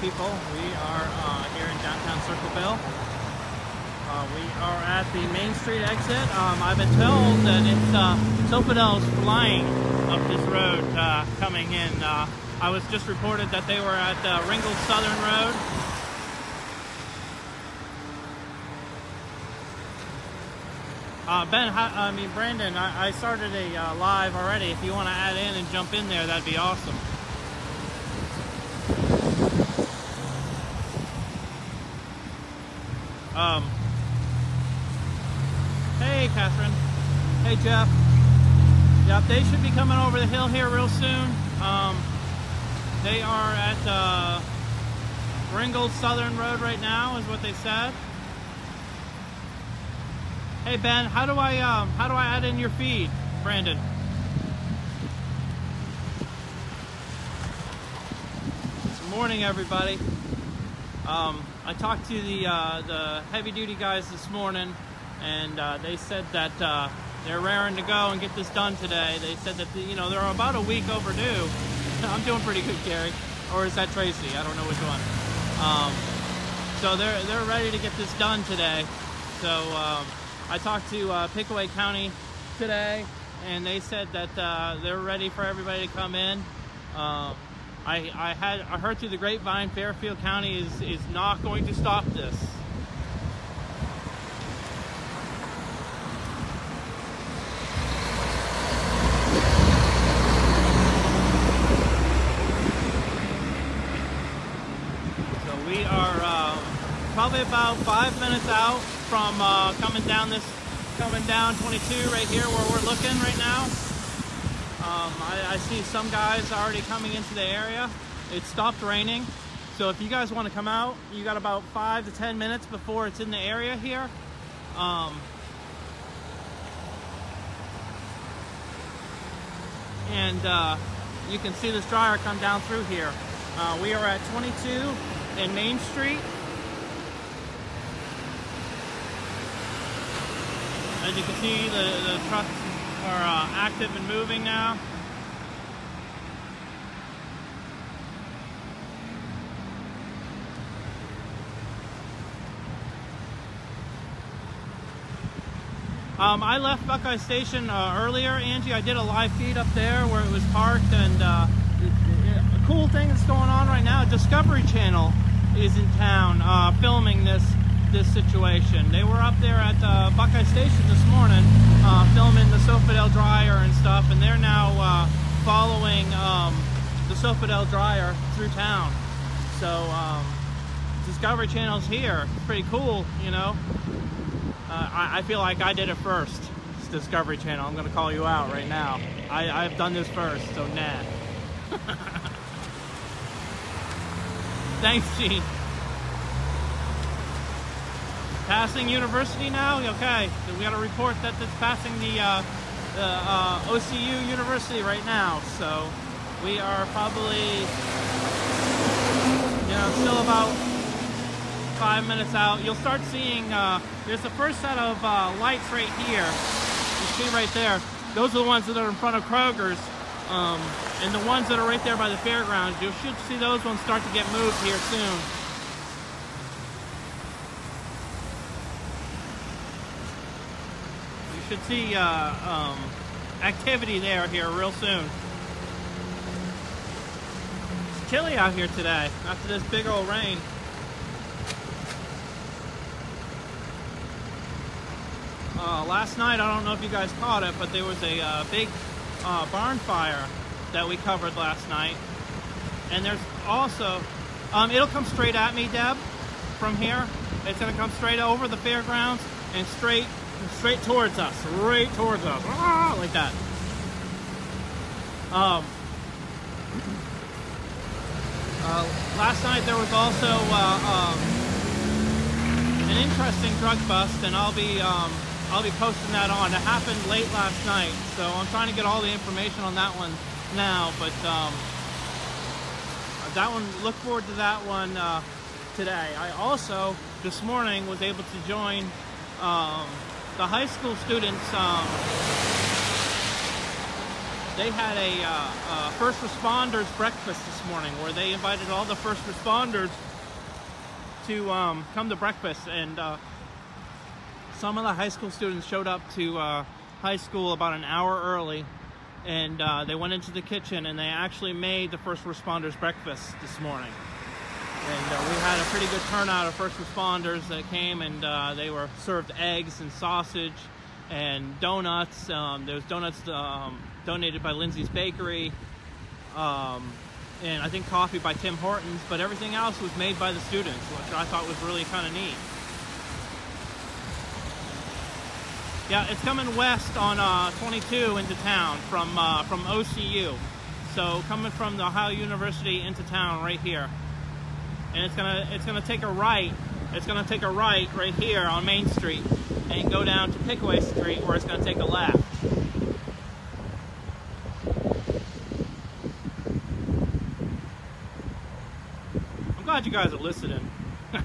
People, we are uh, here in downtown Circleville. Uh, we are at the Main Street exit. Um, I've been told that it's uh, Sofidel's flying up this road uh, coming in. Uh, I was just reported that they were at uh, Ringgold Southern Road. Uh, ben, I mean Brandon, I, I started a uh, live already. If you want to add in and jump in there, that'd be awesome. Um, hey, Catherine. Jeff. Yep, they should be coming over the hill here real soon. Um, they are at uh, Ringgold Southern Road right now, is what they said. Hey Ben, how do I um, how do I add in your feed, Brandon? Good morning, everybody. Um, I talked to the uh, the heavy duty guys this morning, and uh, they said that uh, they're raring to go and get this done today. They said that the, you know they're about a week overdue. I'm doing pretty good, Gary. Or is that Tracy? I don't know which one. Um, so they're they're ready to get this done today. So. Um, I talked to uh, Pickaway County today, and they said that uh, they're ready for everybody to come in. Um, I, I had I heard through the grapevine Fairfield County is is not going to stop this. So we are uh, probably about five minutes out from uh, coming down this, coming down 22 right here where we're looking right now. Um, I, I, see some guys already coming into the area. It stopped raining. So if you guys want to come out, you got about five to 10 minutes before it's in the area here. Um, and uh, you can see this dryer come down through here. Uh, we are at 22 in Main Street. As you can see, the, the trucks are uh, active and moving now. Um, I left Buckeye Station uh, earlier, Angie. I did a live feed up there where it was parked, and uh, a cool thing that's going on right now, Discovery Channel is in town uh, filming this this situation. They were up there at uh, Buckeye Station this morning uh, filming the Sofidel dryer and stuff, and they're now uh, following um, the Sofidel dryer through town. So um, Discovery Channel's here. Pretty cool, you know. Uh, I, I, feel like I did it first. It's Discovery Channel. I'm going to call you out right now. I, I've done this first, so nah. Thanks, Gene. Passing University now? Okay, we got a report that it's passing the, uh, the uh, OCU University right now. So we are probably, you know, still about five minutes out. You'll start seeing, uh, there's the first set of uh, lights right here. You see right there. Those are the ones that are in front of Kroger's. Um, and the ones that are right there by the fairgrounds, you should see those ones start to get moved here soon. Should see uh, um, activity there here real soon. It's chilly out here today after this big old rain. Uh, last night, I don't know if you guys caught it, but there was a uh, big uh, barn fire that we covered last night. And there's also, um, it'll come straight at me, Deb, from here. It's going to come straight over the fairgrounds and straight straight towards us, right towards us, ah, like that. Um, uh, last night there was also uh, um, an interesting drug bust, and I'll be um, I'll be posting that on. It happened late last night, so I'm trying to get all the information on that one now. But um, that one, look forward to that one uh, today. I also this morning was able to join um, the high school students um, they had a, uh, a first responders breakfast this morning where they invited all the first responders to um, come to breakfast. And uh, some of the high school students showed up to uh, high school about an hour early and uh, they went into the kitchen and they actually made the first responders breakfast this morning and uh, we had a pretty good turnout of first responders that came and uh, they were served eggs and sausage and donuts. Um, there was donuts um, donated by Lindsay's Bakery um, and I think coffee by Tim Hortons but everything else was made by the students which I thought was really kind of neat. Yeah, it's coming west on uh, 22 into town from uh, from OCU. So coming from the Ohio University into town right here, and it's gonna it's gonna take a right. It's gonna take a right right here on Main Street and go down to Pickaway Street where it's gonna take a left. I'm glad you guys are listening.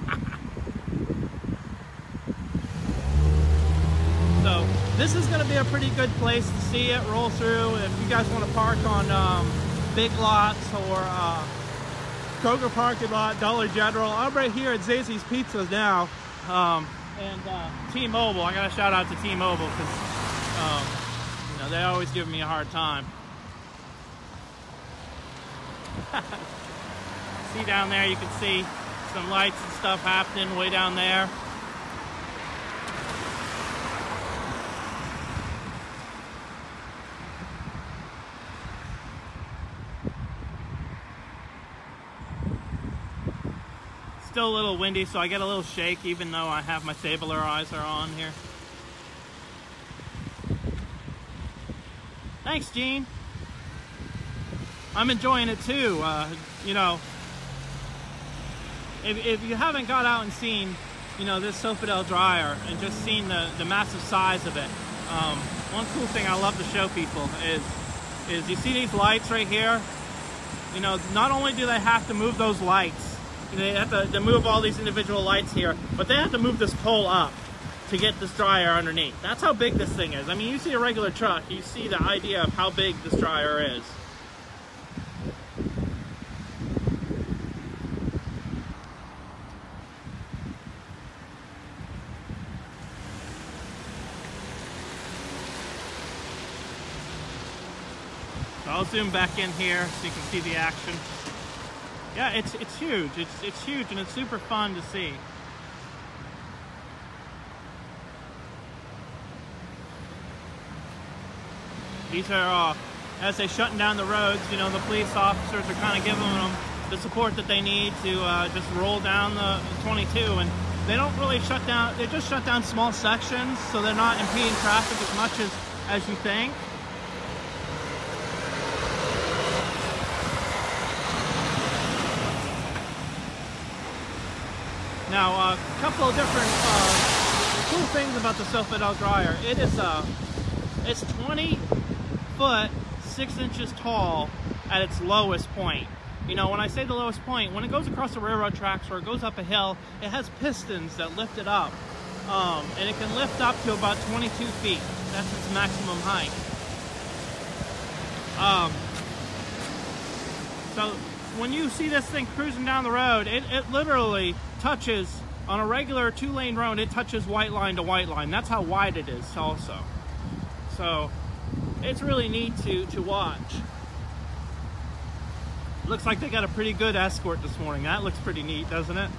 So this is to be a pretty good place to see it roll through. If you guys want to park on um, big lots or uh, Kroger parking lot, Dollar General, I'm right here at Zazzy's Pizzas now. Um, and uh, T-Mobile, I got to shout out to T-Mobile because um, you know, they always give me a hard time. see down there, you can see some lights and stuff happening way down there. Still a little windy, so I get a little shake even though I have my stabilizer on here. Thanks, Gene. I'm enjoying it too. Uh, you know, if, if you haven't got out and seen, you know, this Sofidel dryer and just seen the, the massive size of it, um, one cool thing I love to show people is, is you see these lights right here? You know, not only do they have to move those lights, they have to, to move all these individual lights here, but they have to move this pole up to get this dryer underneath. That's how big this thing is. I mean, you see a regular truck, you see the idea of how big this dryer is. So I'll zoom back in here so you can see the action. Yeah, it's it's huge. It's it's huge and it's super fun to see. These are, uh, as they're shutting down the roads, you know, the police officers are kind of giving them the support that they need to uh, just roll down the 22. And they don't really shut down, they just shut down small sections so they're not impeding traffic as much as, as you think. Now, a uh, couple of different uh, cool things about the Sofidel dryer. It is uh, it's 20 foot, 6 inches tall at its lowest point. You know, when I say the lowest point, when it goes across the railroad tracks or it goes up a hill, it has pistons that lift it up. Um, and it can lift up to about 22 feet. That's its maximum height. Um, so when you see this thing cruising down the road, it, it literally touches, on a regular two lane road, it touches white line to white line. That's how wide it is also. So it's really neat to, to watch. Looks like they got a pretty good escort this morning. That looks pretty neat, doesn't it?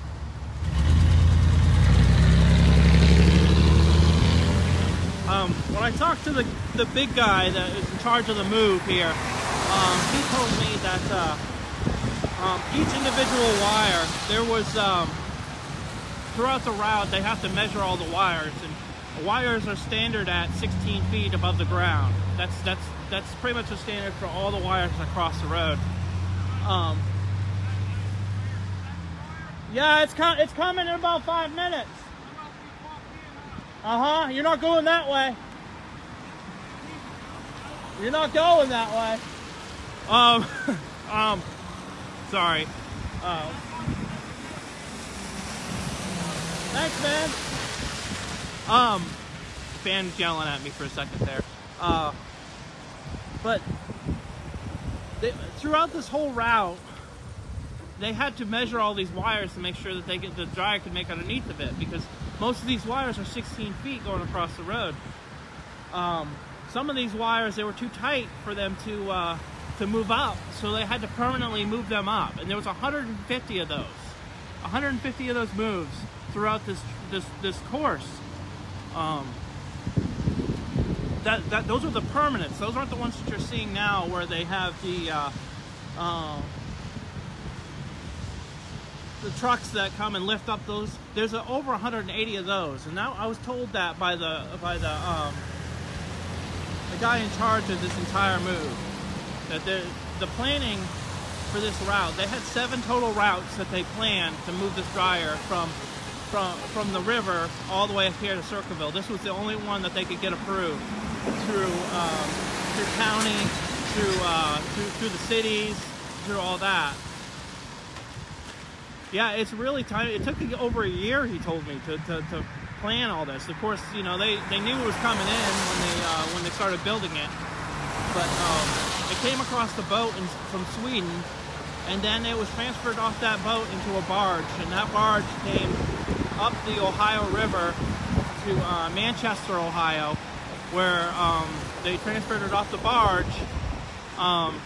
Um, when I talked to the, the big guy that is in charge of the move here, um, he told me that uh, um, each individual wire, there was um, throughout the route, they have to measure all the wires, and wires are standard at 16 feet above the ground. That's that's that's pretty much the standard for all the wires across the road. Um, yeah, it's com it's coming in about five minutes. Uh huh. You're not going that way. You're not going that way. Um, um, sorry. Uh, Thanks, man. Um, fan's yelling at me for a second there. Uh, But they, throughout this whole route, they had to measure all these wires to make sure that they get the dryer could make underneath of it because most of these wires are 16 feet going across the road. Um, some of these wires they were too tight for them to uh, to move up, so they had to permanently move them up. And there was 150 of those, 150 of those moves throughout this this this course. Um, that, that those are the permanents. Those aren't the ones that you're seeing now, where they have the uh, uh, the trucks that come and lift up those. There's over 180 of those, and now I was told that by the by the um, the guy in charge of this entire move that the the planning for this route. They had seven total routes that they planned to move this dryer from from from the river all the way up here to Circleville. This was the only one that they could get approved through um, through county, through uh, through through the cities, through all that. Yeah, it's really time. It took over a year, he told me, to, to, to plan all this. Of course, you know they, they knew it was coming in when they uh, when they started building it, but um, it came across the boat in, from Sweden, and then it was transferred off that boat into a barge, and that barge came up the Ohio River to uh, Manchester, Ohio, where um, they transferred it off the barge um,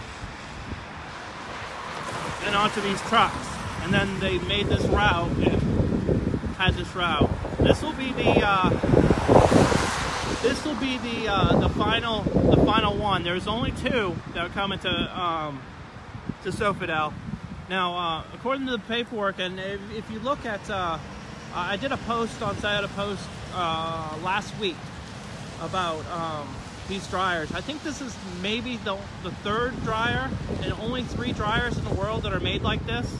and onto these trucks and then they made this route and had this route. This will be the uh, this will be the uh, the final the final one. There's only two that are coming to um, to Sofidel. Now, uh, according to the paperwork, and if, if you look at, uh, I did a post on Saturday Post uh, last week about um, these dryers. I think this is maybe the, the third dryer and only three dryers in the world that are made like this.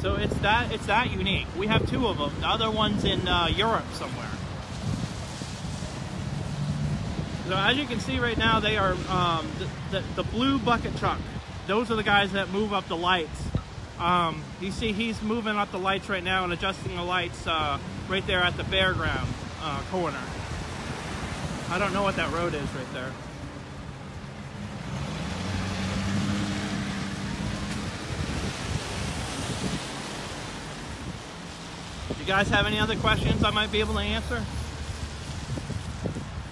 So it's that it's that unique. We have two of them. The other one's in uh, Europe somewhere. So as you can see right now, they are um, the, the, the, blue bucket truck. Those are the guys that move up the lights. Um, you see he's moving up the lights right now and adjusting the lights uh, right there at the fairground uh, corner. I don't know what that road is right there. Do you guys have any other questions I might be able to answer?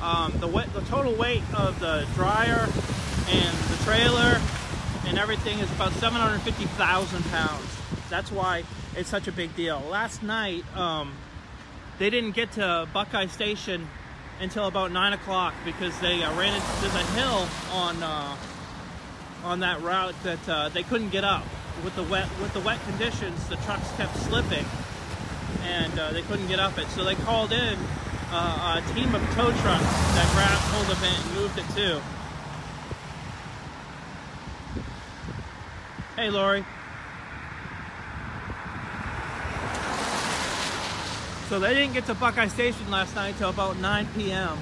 Um, the, the total weight of the dryer and the trailer and everything is about 750,000 pounds. That's why it's such a big deal. Last night, um, they didn't get to Buckeye Station until about 9 o'clock because they uh, ran into there's a hill on uh, on that route that uh, they couldn't get up. With the wet with the wet conditions, the trucks kept slipping and uh, they couldn't get up it. So they called in uh, a team of tow trucks that grabbed hold of it and moved it too. Hey, Lori. So they didn't get to Buckeye Station last night until about 9 p.m.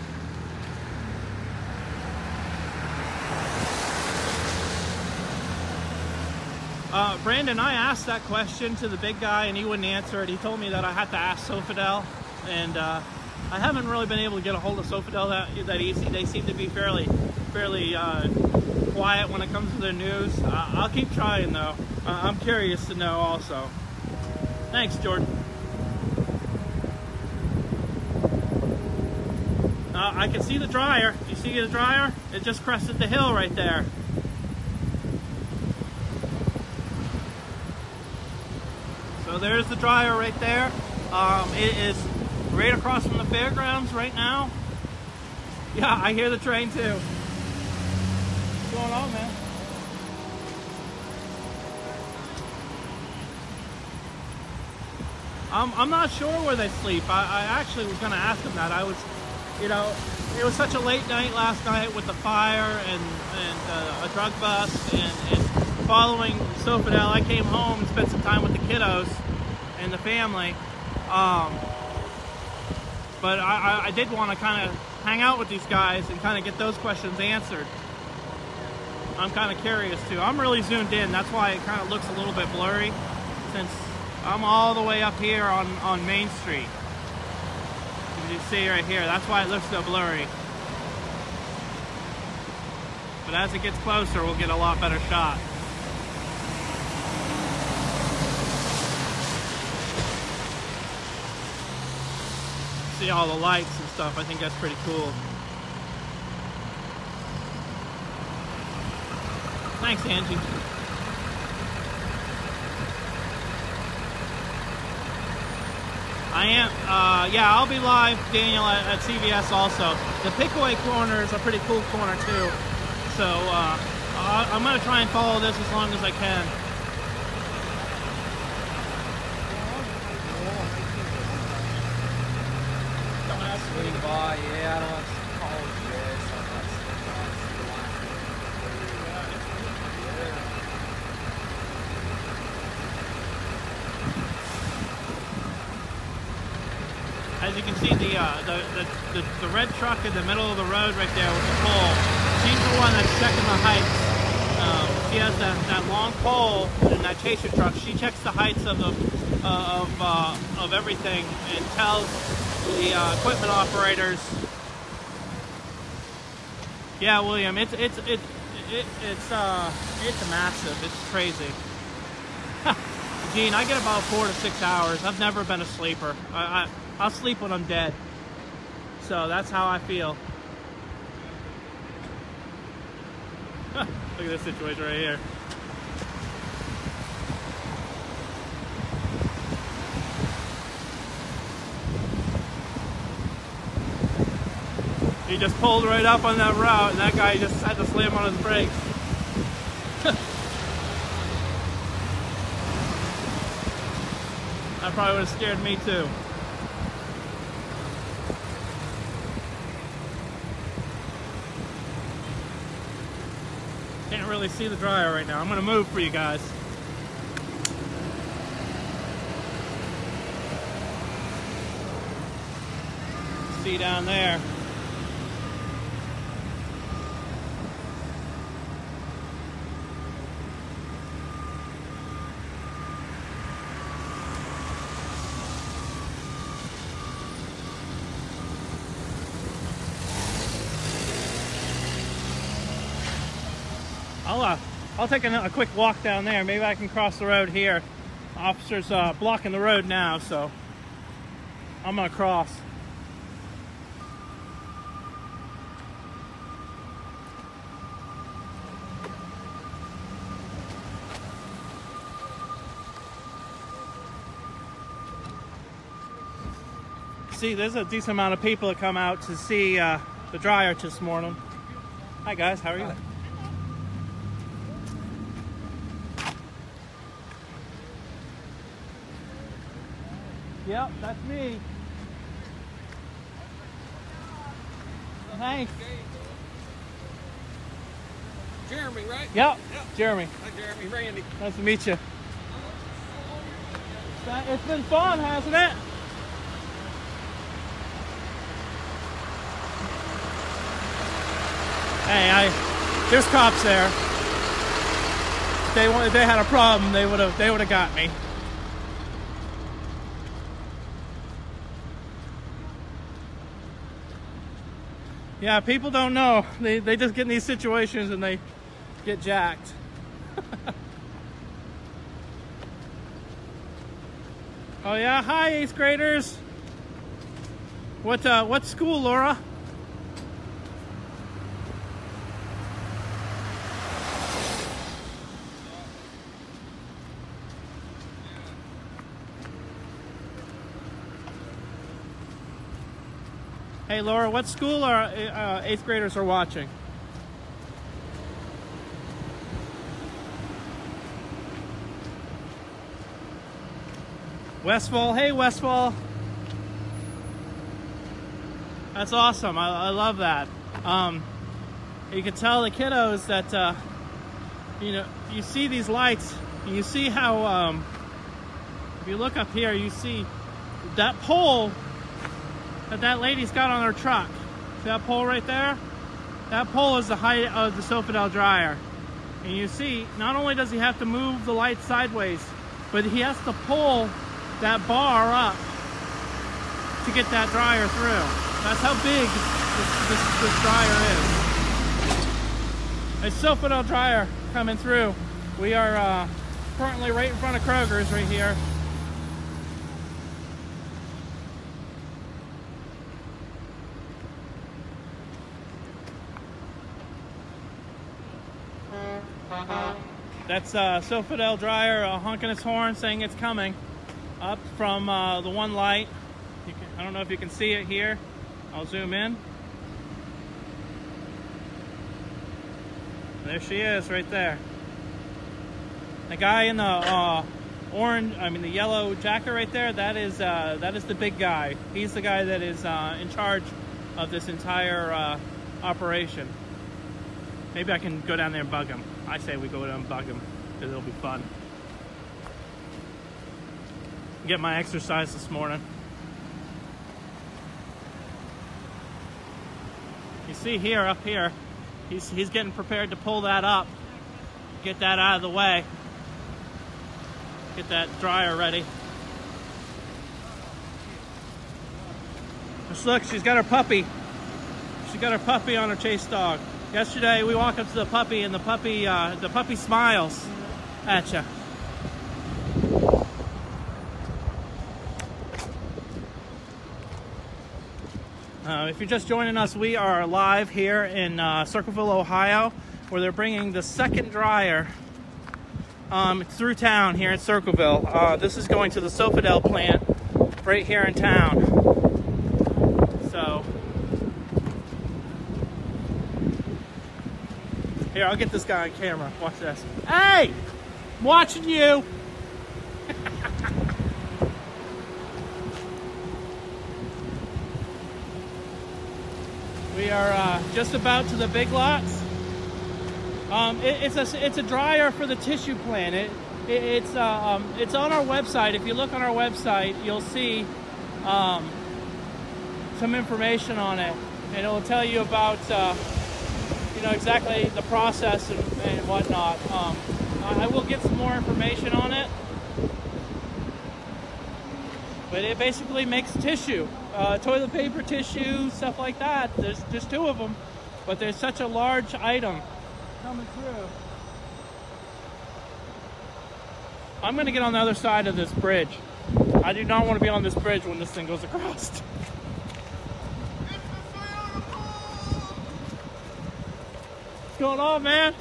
Uh, Brandon, I asked that question to the big guy and he wouldn't answer it. He told me that I had to ask Sofidel, and uh, I haven't really been able to get a hold of Sofidel that, that easy. They seem to be fairly, fairly uh, quiet when it comes to their news. Uh, I'll keep trying though. Uh, I'm curious to know also. Thanks, Jordan. Uh, I can see the dryer. You see the dryer? It just crested the hill right there. So there's the dryer right there. Um, it is right across from the fairgrounds right now. Yeah, I hear the train too. What's going on, man? I'm, I'm not sure where they sleep. I, I actually was going to ask them that. I was, you know, it was such a late night last night with the fire and, and uh, a drug bust and, and following Sofidel, I came home and spent some time with the kiddos and the family. Um, but I, I did want to kind of hang out with these guys and kind of get those questions answered. I'm kind of curious too. I'm really zoomed in. That's why it kind of looks a little bit blurry since I'm all the way up here on, on Main Street. You can see right here. That's why it looks so blurry. But as it gets closer, we'll get a lot better shot. See all the lights and stuff. I think that's pretty cool. Thanks, Angie. I am, uh, yeah, I'll be live, Daniel, at, at, CVS also. The Pickaway corner is a pretty cool corner too. So uh, I'm going to try and follow this as long as I can. Swing by, yeah, I don't as you can see, the, uh, the, the, the, the, red truck in the middle of the road right there with the pole, she's the one that's checking the heights. Um, she has that, that long pole in that chaser truck. She checks the heights of the uh, of uh, of everything and tells the uh, equipment operators. Yeah, William, it's it's it's it, it's uh it's massive. It's crazy. Gene, I get about four to six hours. I've never been a sleeper. I, I I'll sleep when I'm dead. So that's how I feel. Look at this situation right here. He just pulled right up on that route and that guy just had to slam on his brakes. that probably would have scared me too. Can't see the dryer right now. I'm gonna move for you guys. See down there. I'll, uh, I'll take a, a, quick walk down there. Maybe I can cross the road here. Officers uh, blocking the road now, so I'm gonna cross. See, there's a decent amount of people that come out to see uh, the dryer this morning. Hi guys, how are you? Yep, that's me. Thanks. Jeremy, right? Yep, yep. Jeremy. Hi, Jeremy. Randy. Nice to meet you. It's been fun, hasn't it? Hey, I there's cops there. If they if they had a problem, they would have they would have got me. Yeah, people don't know. They, they just get in these situations and they get jacked. oh yeah, hi eighth graders. What uh, what school, Laura? Hey Laura, what school are uh, eighth graders are watching? Westfall, hey Westfall. That's awesome, I, I love that. Um, you can tell the kiddos that, uh, you know, you see these lights, you see how, um, if you look up here, you see that pole that that lady's got on her truck. See that pole right there? That pole is the height of the Sofidel dryer. And you see, not only does he have to move the light sideways, but he has to pull that bar up to get that dryer through. That's how big this, this, this dryer is. A Sofidel dryer coming through. We are uh, currently right in front of Kroger's right here. That's uh, Sofidel dryer uh, honking its horn saying it's coming up from uh, the one light. Can, I don't know if you can see it here. I'll zoom in. There she is right there. The guy in the uh, orange, I mean the yellow jacket right there, that is uh, that is the big guy. He's the guy that is uh, in charge of this entire uh, operation. Maybe I can go down there and bug him. I say we go down and bug him because it'll be fun. Get my exercise this morning. You see here, up here, he's, he's getting prepared to pull that up. Get that out of the way. Get that dryer ready. Just look, she's got her puppy. She's got her puppy on her chase dog. Yesterday we walk up to the puppy and the puppy uh, the puppy smiles at you. Uh, if you're just joining us, we are live here in uh, Circleville, Ohio, where they're bringing the second dryer um, through town here in Circleville. Uh, this is going to the Sofidel plant right here in town. So, here, I'll get this guy on camera. Watch this. Hey! I'm watching you! we are uh, just about to the big lots. Um, it, it's a it's a dryer for the tissue plant. It, it it's uh, um, it's on our website. If you look on our website, you'll see um, some information on it, and it will tell you about uh, you know exactly the process and, and whatnot. Um, I will get some more information on it, but it basically makes tissue, uh, toilet paper tissue, stuff like that. There's just two of them, but there's such a large item coming through. I'm gonna get on the other side of this bridge. I do not want to be on this bridge when this thing goes across. going on, man?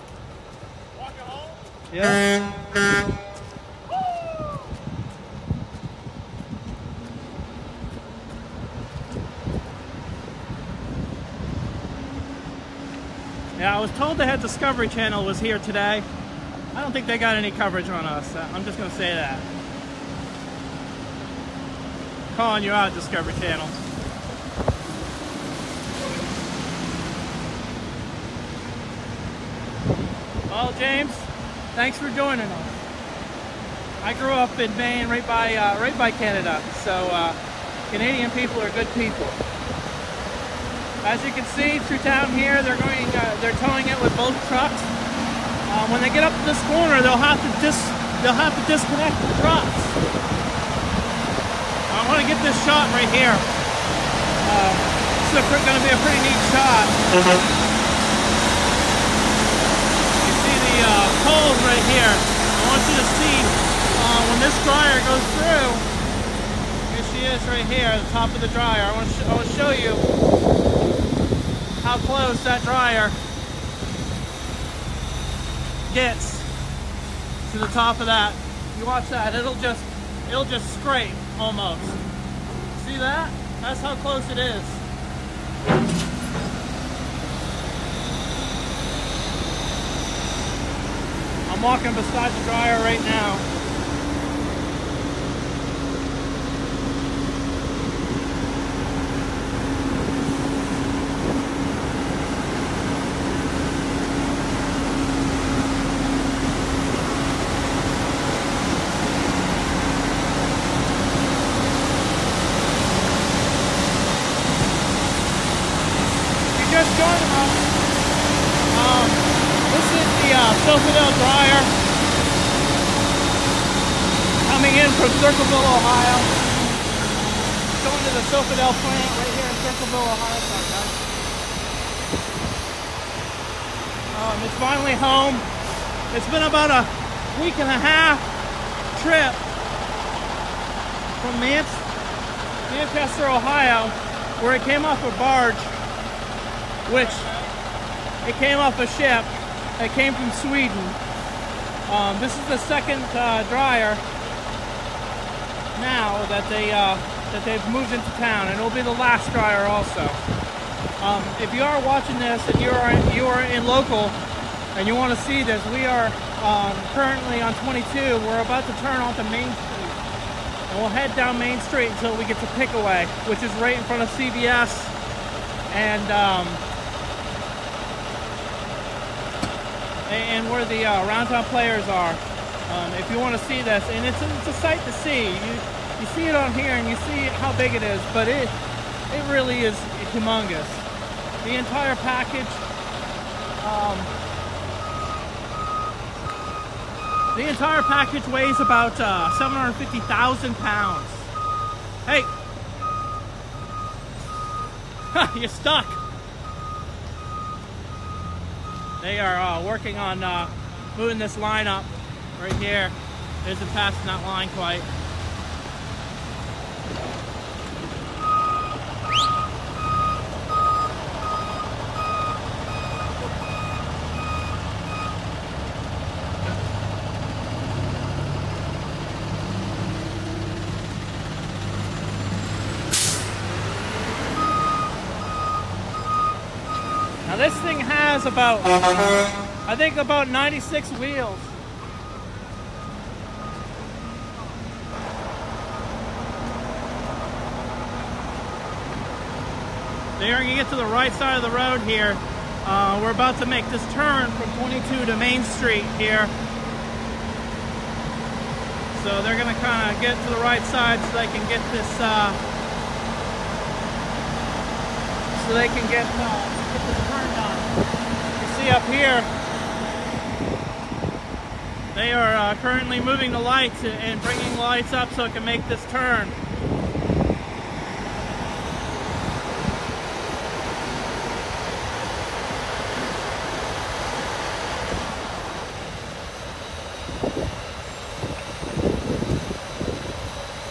Walking home? Yeah. Yeah, I was told Head Discovery Channel was here today. I don't think they got any coverage on us. Uh, I'm just going to say that. Calling you out, Discovery Channel. Well, James, thanks for joining us. I grew up in Maine, right by uh, right by Canada, so uh, Canadian people are good people. As you can see through town here, they're going, uh, they're towing it with both trucks. Uh, when they get up to this corner, they'll have to dis, they'll have to disconnect the trucks. I want to get this shot right here. Uh, this is going to be a pretty neat shot. You see the poles right here. I want you to see uh, when this dryer goes through. Here she is right here, at the top of the dryer. I want to, I want to show you how close that dryer gets to the top of that. You watch that, it'll just it'll just scrape almost. See that? That's how close it is. I'm walking beside the dryer right now. just joining us. Um, this is the uh, Sofidel dryer coming in from Circleville, Ohio. Sofidel plant right here in Circleville, Ohio. Sorry, guys. Um, it's finally home. It's been about a week and a half trip from Man- Manchester, Ohio, where it came off a barge, which it came off a ship. It came from Sweden. Um, this is the second uh, dryer now that they uh, that they've moved into town, and it'll be the last dryer also. Um, if you are watching this and you are you are in local and you want to see this, we are um, currently on 22. We're about to turn onto Main Street, and we'll head down Main Street until we get to Pickaway, which is right in front of CVS and um, and where the uh, Roundtown players are. Um, if you want to see this, and it's a, it's a sight to see. You you see it on here, and you see how big it is, but it it really is humongous. The entire package. Um, the entire package weighs about uh, 750,000 pounds. Hey, you're stuck. They are uh, working on uh, moving this line up right here. here. Isn't passing that line quite. Now this thing has about, I think about 96 wheels. They are going to get to the right side of the road here. Uh, we're about to make this turn from 22 to Main Street here. So they're going to kind of get to the right side so they can get this, uh, so they can get, uh, get this see up here, they are uh, currently moving the lights and bringing lights up so it can make this turn.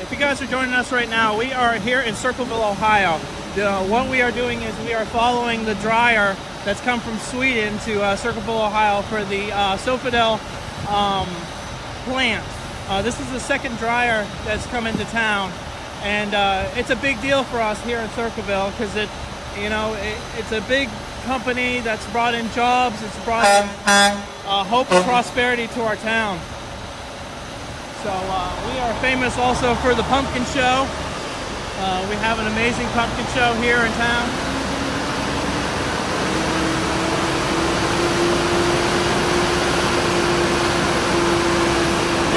If you guys are joining us right now, we are here in Circleville, Ohio. The, what we are doing is we are following the dryer that's come from Sweden to uh, Circleville, Ohio for the uh, Sofidel um, plant. Uh, this is the second dryer that's come into town, and uh, it's a big deal for us here in Circleville because it, you know, it, it's a big company that's brought in jobs. It's brought in uh, hope and prosperity to our town. So uh, we are famous also for the pumpkin show. We have an amazing pumpkin show here in town.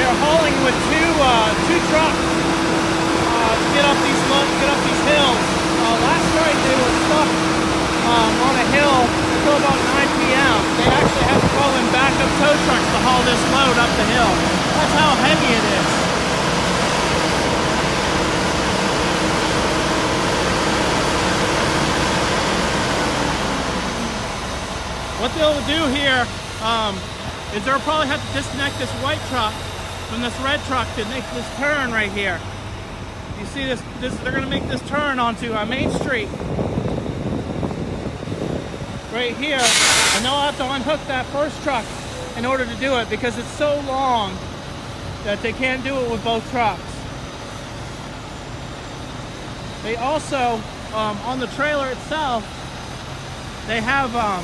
They're hauling with two uh, two trucks uh, to get up these get up these hills. Uh, last night they were stuck um, on a hill until about 9 p.m. They actually had to call in backup tow trucks to haul this load up the hill. That's how heavy it is. What they'll do here um, is they'll probably have to disconnect this white truck from this red truck to make this turn right here. You see this? this they're going to make this turn onto uh, Main Street right here, and they'll have to unhook that first truck in order to do it because it's so long that they can't do it with both trucks. They also, um, on the trailer itself, they have um,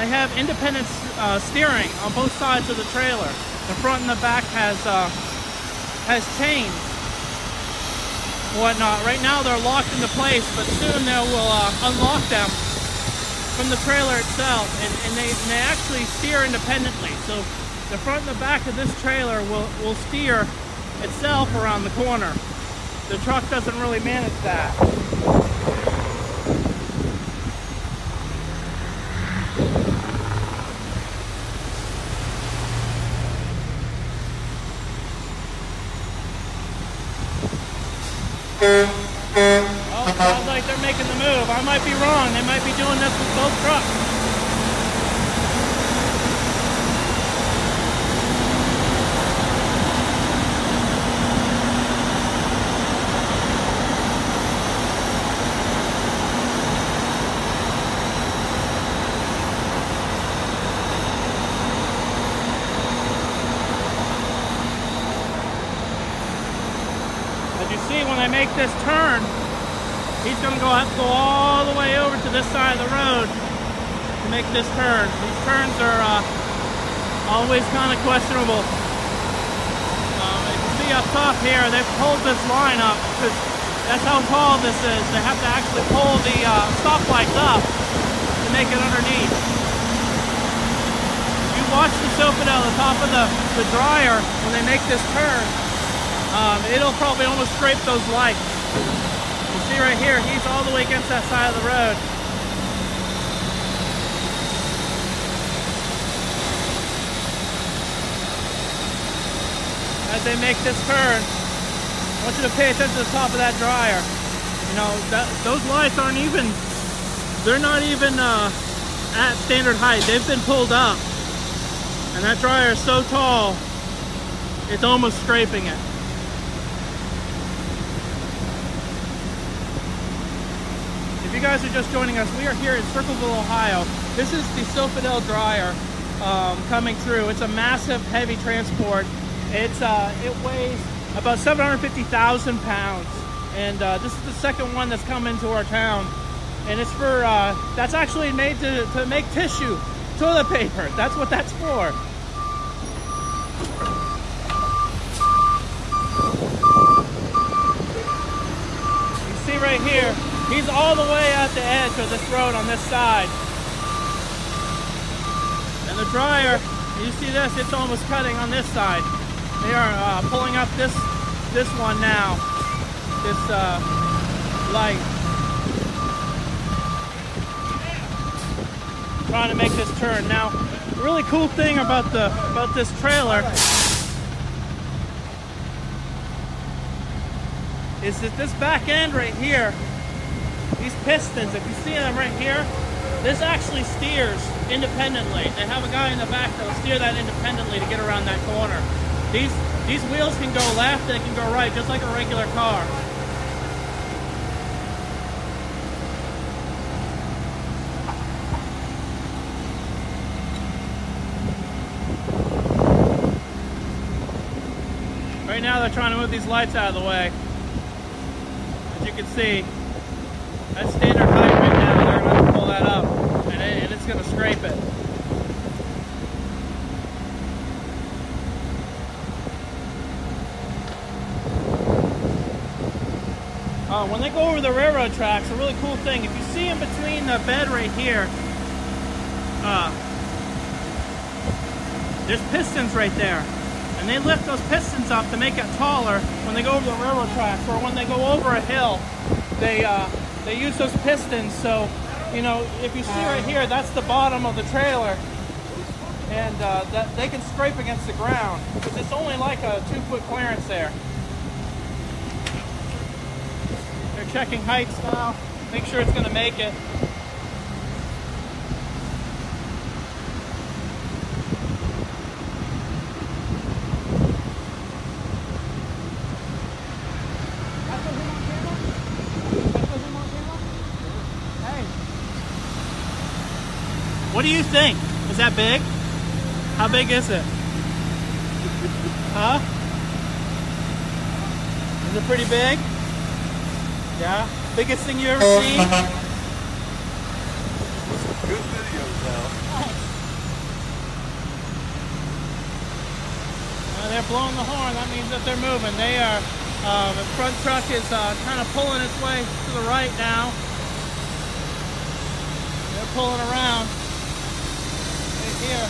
they have independent uh, steering on both sides of the trailer. The front and the back has uh, has chains, whatnot. Right now they're locked into place, but soon they will uh, unlock them from the trailer itself, and, and they and they actually steer independently. So the front and the back of this trailer will will steer itself around the corner. The truck doesn't really manage that. Oh, sounds like they're making the move. I might be wrong. They might be doing this with both trucks. see when they make this turn, he's gonna go have to go all the way over to this side of the road to make this turn. These turns are uh, always kind of questionable. Um, you can see up top here, they've pulled this line up because that's how tall this is. They have to actually pull the uh, stoplights up to make it underneath. If you watch the Sofidel, the top of the, the dryer, when they make this turn, um, it'll probably almost scrape those lights. You see right here, he's all the way against that side of the road. They make this turn, I want you to pay attention to the top of that dryer. You know, that, those lights aren't even, they're not even uh, at standard height. They've been pulled up. And that dryer is so tall, it's almost scraping it. If you guys are just joining us, we are here in Circleville, Ohio. This is the Sofidel dryer um, coming through. It's a massive, heavy transport. It's uh, it weighs about 750,000 pounds, and uh, this is the second one that's come into our town. And it's for uh, that's actually made to, to make tissue, toilet paper. That's what that's for. You see right here, he's all the way at the edge of this road on this side. And the dryer, you see this, it's almost cutting on this side. They are uh, pulling up this this one now. This uh, light. Trying to make this turn. Now, really cool thing about the about this trailer is that this back end right here, these pistons, if you see them right here, this actually steers independently. They have a guy in the back that will steer that independently to get around that corner. These, these wheels can go left, they can go right, just like a regular car. Right now they're trying to move these lights out of the way. As you can see, that's standard height right now. They're going to pull that up, and, it, and it's going to scrape it. Uh, when they go over the railroad tracks, a really cool thing, if you see in between the bed right here, uh, there's pistons right there. And they lift those pistons up to make it taller when they go over the railroad tracks or when they go over a hill. They, uh, they use those pistons so, you know, if you see right here, that's the bottom of the trailer. And uh, that they can scrape against the ground because it's only like a two foot clearance there. They're checking heights now, make sure it's going to make it. Hey. What do you think? Is that big? How big is it? Huh? Is it pretty big? Yeah? Biggest thing you ever seen? Good videos now. Uh, they're blowing the horn. That means that they're moving. They are. Uh, the front truck is uh, kind of pulling its way to the right now. They're pulling around. Right here.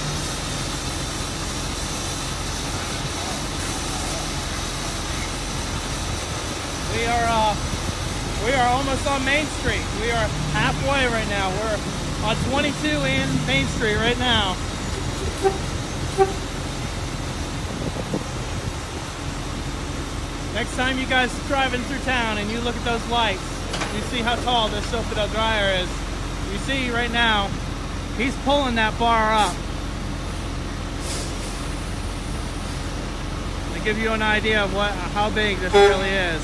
We are uh, we are almost on Main Street. We are halfway right now. We're on 22 in Main Street right now. Next time you guys driving through town and you look at those lights, you see how tall this Sofidel dryer is. You see right now, he's pulling that bar up. To give you an idea of what how big this really is.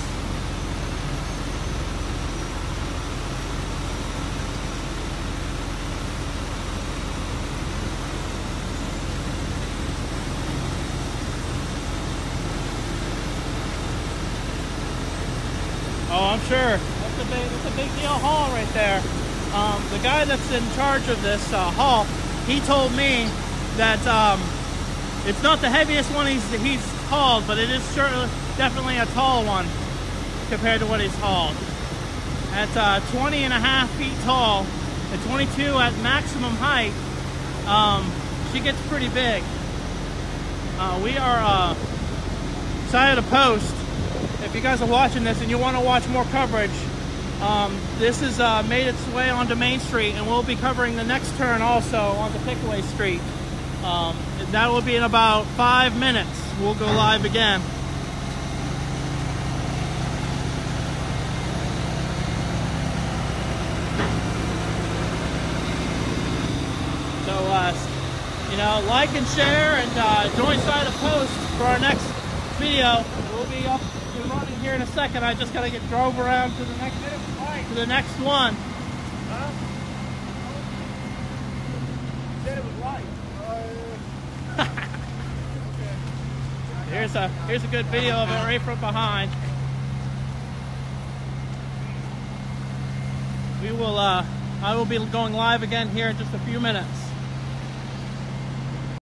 Oh, I'm sure. That's a big, that's a big deal haul right there. Um, the guy that's in charge of this uh, haul, he told me that um, it's not the heaviest one he's he's hauled, but it is certainly definitely a tall one compared to what he's hauled. At uh, 20 and a half feet tall, at 22 at maximum height, um, she gets pretty big. Uh, we are uh, Scioto Post. If you guys are watching this and you want to watch more coverage, um, this has uh, made its way onto Main Street, and we'll be covering the next turn also onto Pickaway Street. Um, that will be in about five minutes. We'll go live again. So, uh, you know, like and share and uh, join Scioto Post for our next video. We'll be up here in a second. I just got to get drove around to the next to the next one. Here's a here's a good video of it right from behind. We will uh, I will be going live again here in just a few minutes.